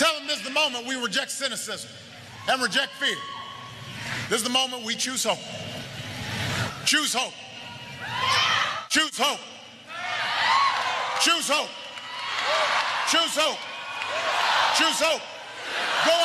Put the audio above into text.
Tell them this is the moment we reject cynicism and reject fear. This is the moment we choose hope. Choose hope. Choose hope. Choose hope. Choose hope. Choose hope. Go.